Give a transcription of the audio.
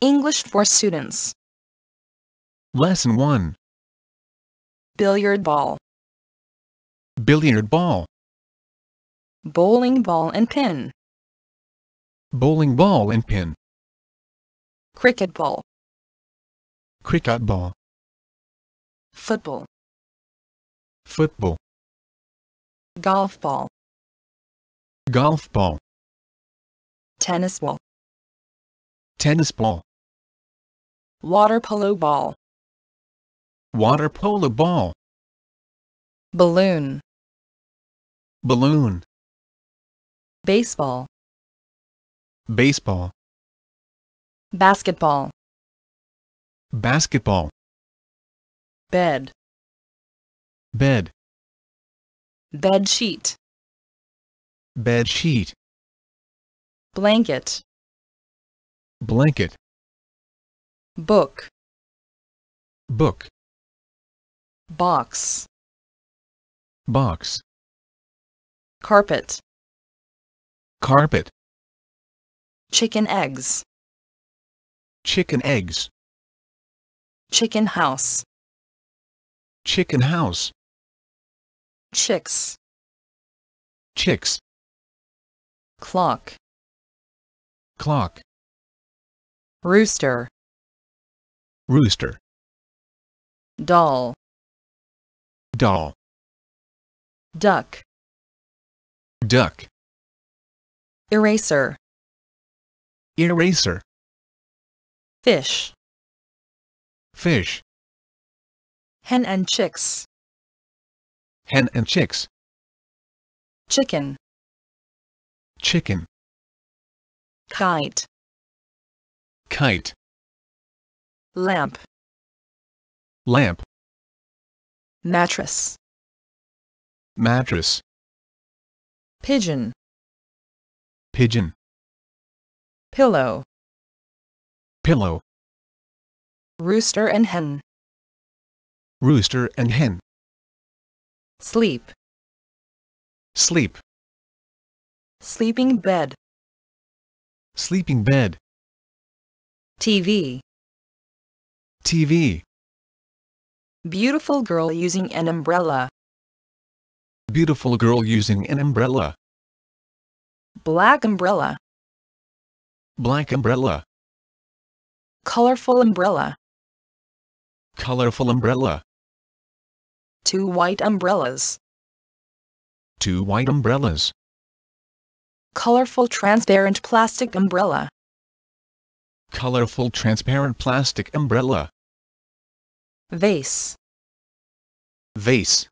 English for students. Lesson 1. Billiard ball, Billiard ball. bowling ball and pin, Bowling ball and pin. cricket ball, Cricket ball. football, Football. golf ball, Golf ball. tennis ball, Tennis ball. water polo ball, Water polo ball. balloon, Balloon. baseball, Baseball. basketball, Basketball. bed, Bed. bed sheet, Bed sheet. blanket, Blanket. book, Book. box, Box. carpet, Carpet. chicken eggs, Chicken eggs. chicken house, Chicken house. chicks, Chicks. clock, Clock. Rooster, Rooster. doll, Doll. duck, Duck. eraser, Eraser. fish, Fish. hen and chicks, Hen and chicks. chicken, Chicken. kite, Kite. lamp, Lamp. mattress, Mattress. pigeon, Pigeon. pillow, Pillow. rooster and hen, Rooster and hen. sleep, Sleep. sleeping bed, Sleeping bed. TV, TV. beautiful girl using an umbrella, Beautiful girl using an umbrella. black umbrella, Black umbrella. colorful umbrella, Colorful umbrella. two white umbrellas, Two white umbrellas. colorful transparent plastic umbrella, Colorful transparent plastic umbrella. vase, Vase.